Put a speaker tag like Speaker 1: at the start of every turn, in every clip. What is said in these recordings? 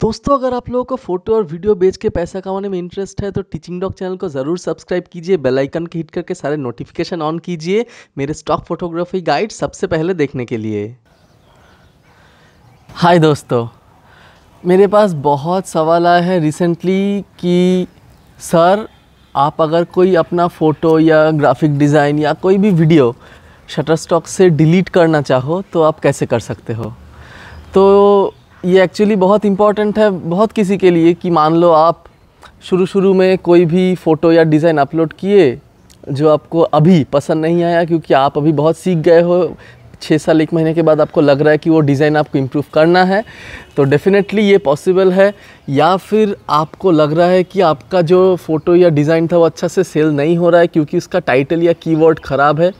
Speaker 1: दोस्तों, अगर आप लोगों को फ़ोटो और वीडियो बेच के पैसा कमाने में इंटरेस्ट है तो टीचिंग डॉग चैनल को ज़रूर सब्सक्राइब कीजिए बेल आइकन के हिट करके सारे नोटिफिकेशन ऑन कीजिए मेरे स्टॉक फोटोग्राफी गाइड सबसे पहले देखने के लिए। हाय दोस्तों, मेरे पास बहुत सवाल आया है रिसेंटली कि, सर, आप अगर कोई अपना फ़ोटो या ग्राफिक डिज़ाइन या कोई भी वीडियो शटर स्टॉक से डिलीट करना चाहो तो आप कैसे कर सकते हो? तो ये एक्चुअली बहुत इंपॉर्टेंट है बहुत किसी के लिए कि मान लो आप शुरू शुरू में कोई भी फ़ोटो या डिज़ाइन अपलोड किए जो आपको अभी पसंद नहीं आया क्योंकि आप अभी बहुत सीख गए हो छः साल, एक महीने के बाद आपको लग रहा है कि वो डिज़ाइन आपको इम्प्रूव करना है तो डेफ़िनेटली ये पॉसिबल है। या फिर आपको लग रहा है कि आपका जो फ़ोटो या डिज़ाइन था वो अच्छा से सेल नहीं हो रहा है क्योंकि उसका टाइटल या कीवर्ड ख़राब है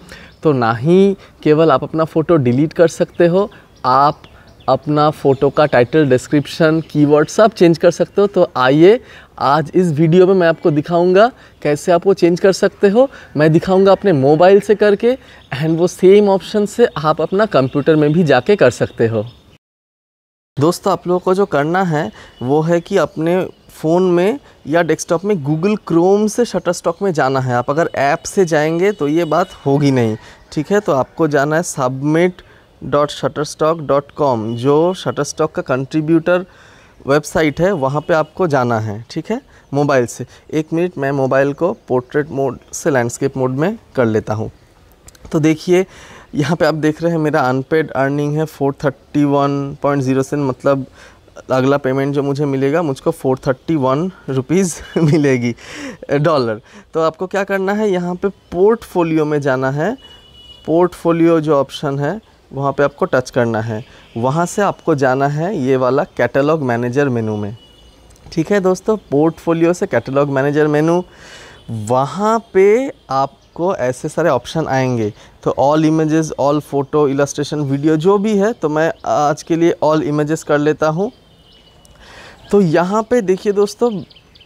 Speaker 1: तो ना ही केवल आप अपना फ़ोटो डिलीट कर सकते हो, आप अपना फ़ोटो का टाइटल डिस्क्रिप्शन कीवर्ड सब चेंज कर सकते हो। तो आइए, आज इस वीडियो में मैं आपको दिखाऊँगा कैसे आप वो चेंज कर सकते हो। मैं दिखाऊँगा अपने मोबाइल से करके एंड वो सेम ऑप्शन से आप अपना कंप्यूटर में भी जाके कर सकते हो। दोस्तों, आप लोगों को जो करना है, वो है कि अपने फ़ोन में या डेस्कटॉप में गूगल क्रोम से शटर स्टॉक में जाना है। आप अगर ऐप से जाएँगे तो ये बात होगी नहीं। ठीक है? तो आपको जाना है submit dot Shutterstock dot com जो शटर स्टॉक का कंट्रीब्यूटर वेबसाइट है, वहाँ पे आपको जाना है, ठीक है? मोबाइल से। एक मिनट, मैं मोबाइल को पोर्ट्रेट मोड से लैंडस्केप मोड में कर लेता हूँ। तो देखिए, यहाँ पे आप देख रहे हैं मेरा अनपेड अर्निंग है four thirty one point zero seven मतलब अगला पेमेंट जो मुझे मिलेगा, मुझको फोर थर्टी वन रुपीज़ मिलेगी डॉलर तो आपको क्या करना है, यहाँ पे पोर्टफोलियो में जाना है। पोर्टफोलियो जो ऑप्शन है वहाँ पे आपको टच करना है। वहाँ से आपको जाना है ये वाला कैटलॉग मैनेजर मेनू में। ठीक है दोस्तों? पोर्टफोलियो से कैटलॉग मैनेजर मेनू वहाँ पे आपको ऐसे सारे ऑप्शन आएँगे। तो all images all photo illustration video जो भी है तो मैं आज के लिए ऑल इमेजेस कर लेता हूँ। तो यहाँ पे देखिए दोस्तों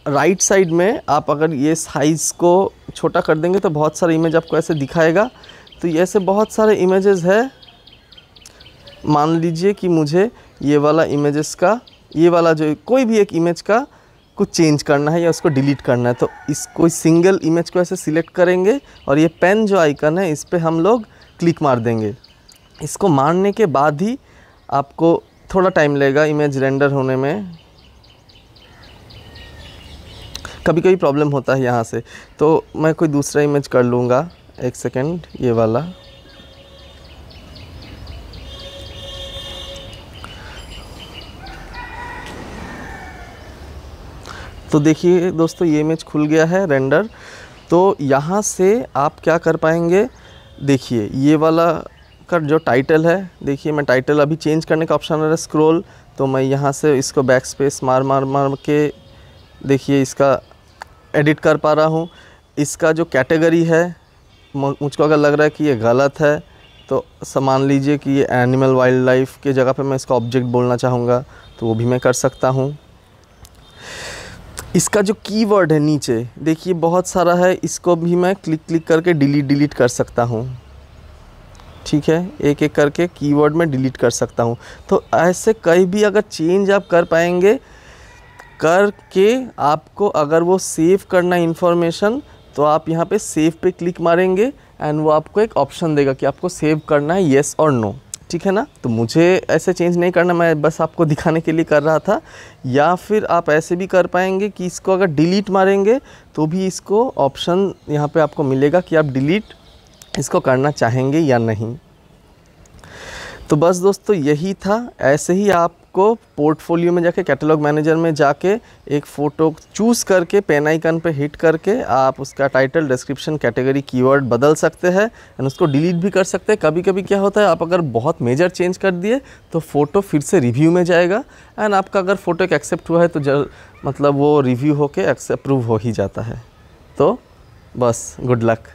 Speaker 1: राइट साइड में आप अगर ये साइज़ को छोटा कर देंगे तो बहुत सारे इमेज आपको ऐसे दिखाएगा। तो ऐसे बहुत सारे इमेजेस है। मान लीजिए कि मुझे ये वाला इमेजेस का, ये वाला जो कोई भी एक इमेज का कुछ चेंज करना है या उसको डिलीट करना है तो इस कोई सिंगल इमेज को ऐसे सिलेक्ट करेंगे और ये पेन जो आइकन है, इस पर हम लोग क्लिक मार देंगे। इसको मारने के बाद ही आपको थोड़ा टाइम लगेगा इमेज रेंडर होने में। कभी कभी प्रॉब्लम होता है यहाँ से तो मैं कोई दूसरा इमेज कर लूँगा, एक सेकेंड ये वाला। तो देखिए दोस्तों, ये इमेज खुल गया है रेंडर तो यहाँ से आप क्या कर पाएँगे? देखिए, ये वाला का जो टाइटल है, देखिए मैं टाइटल अभी चेंज करने का ऑप्शन आ रहा है स्क्रोल तो मैं यहाँ से इसको बैक स्पेस मार मार मार के, देखिए इसका एडिट कर पा रहा हूँ. इसका जो कैटेगरी है मुझको अगर लग रहा है कि ये गलत है तो मान लीजिए कि ये एनिमल वाइल्ड लाइफ के जगह पे मैं इसका ऑब्जेक्ट बोलना चाहूँगा तो वो भी मैं कर सकता हूँ. इसका जो कीवर्ड है नीचे, देखिए बहुत सारा है, इसको भी मैं क्लिक क्लिक करके डिलीट डिलीट कर सकता हूँ। ठीक है? एक एक करके कीवर्ड में डिलीट कर सकता हूँ। तो ऐसे कहीं भी अगर चेंज आप कर पाएँगे, करके आपको अगर वो सेव करना इन्फॉर्मेशन तो आप यहाँ पे सेव पे क्लिक मारेंगे एंड वो आपको एक ऑप्शन देगा कि आपको सेव करना है येस और नो ठीक है ना? तो मुझे ऐसे चेंज नहीं करना, मैं बस आपको दिखाने के लिए कर रहा था। या फिर आप ऐसे भी कर पाएँगे कि इसको अगर डिलीट मारेंगे तो भी इसको ऑप्शन यहाँ पे आपको मिलेगा कि आप डिलीट इसको करना चाहेंगे या नहीं। तो बस दोस्तों, यही था। ऐसे ही आपको पोर्टफोलियो में जाके, कैटलॉग मैनेजर में जाके एक फ़ोटो चूज़ करके, पेन आइकन पे हिट करके आप उसका टाइटल, डिस्क्रिप्शन, कैटेगरी, कीवर्ड बदल सकते हैं एंड उसको डिलीट भी कर सकते हैं। कभी कभी क्या होता है, आप अगर बहुत मेजर चेंज कर दिए तो फ़ोटो फिर से रिव्यू में जाएगा एंड आपका अगर फ़ोटो एक एक्सेप्ट हुआ है तो जल मतलब वो रिव्यू होके अप्रूव हो ही जाता है। तो बस, गुड लक।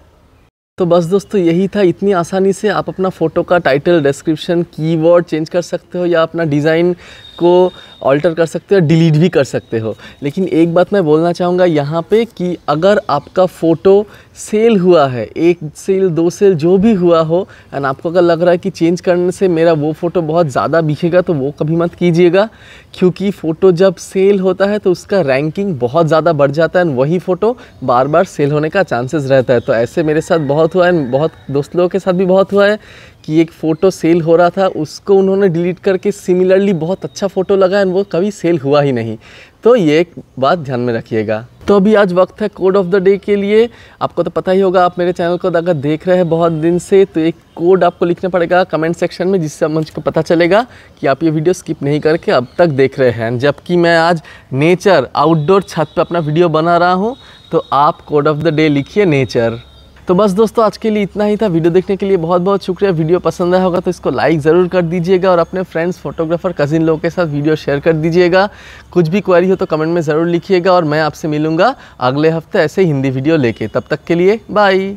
Speaker 1: तो बस दोस्तों, यही था। इतनी आसानी से आप अपना फ़ोटो का टाइटल डिस्क्रिप्शन कीवर्ड चेंज कर सकते हो या अपना डिज़ाइन उसको ऑल्टर कर सकते हो डिलीट भी कर सकते हो। लेकिन एक बात मैं बोलना चाहूँगा यहाँ पे कि अगर आपका फ़ोटो सेल हुआ है, एक सेल दो सेल जो भी हुआ हो एंड आपको अगर लग रहा है कि चेंज करने से मेरा वो फ़ोटो बहुत ज़्यादा दिखेगा तो वो कभी मत कीजिएगा। क्योंकि फ़ोटो जब सेल होता है तो उसका रैंकिंग बहुत ज़्यादा बढ़ जाता है एंड वही फ़ोटो बार बार सेल होने का चांसेस रहता है। तो ऐसे मेरे साथ बहुत हुआ है बहुत दोस्त लोगों के साथ भी बहुत हुआ है। कि एक फ़ोटो सेल हो रहा था, उसको उन्होंने डिलीट करके सिमिलरली बहुत अच्छा फ़ोटो लगा एंड वो कभी सेल हुआ ही नहीं। तो ये एक बात ध्यान में रखिएगा। तो अभी आज वक्त है कोड ऑफ़ द डे के लिए। आपको तो पता ही होगा, आप मेरे चैनल को अगर देख रहे हैं बहुत दिन से तो एक कोड आपको लिखना पड़ेगा कमेंट सेक्शन में, जिससे मुझको पता चलेगा कि आप ये वीडियो स्किप नहीं करके अब तक देख रहे हैं। जबकि मैं आज नेचर आउटडोर छत पर अपना वीडियो बना रहा हूँ तो आप कोड ऑफ़ द डे लिखिए नेचर तो बस दोस्तों, आज के लिए इतना ही था। वीडियो देखने के लिए बहुत बहुत शुक्रिया। वीडियो पसंद आया होगा तो इसको लाइक ज़रूर कर दीजिएगा और अपने फ्रेंड्स फोटोग्राफर कजिन लोगों के साथ वीडियो शेयर कर दीजिएगा। कुछ भी क्वारी हो तो कमेंट में ज़रूर लिखिएगा और मैं आपसे मिलूँगा अगले हफ़्ते ऐसे हिंदी वीडियो लेके। तब तक के लिए बाय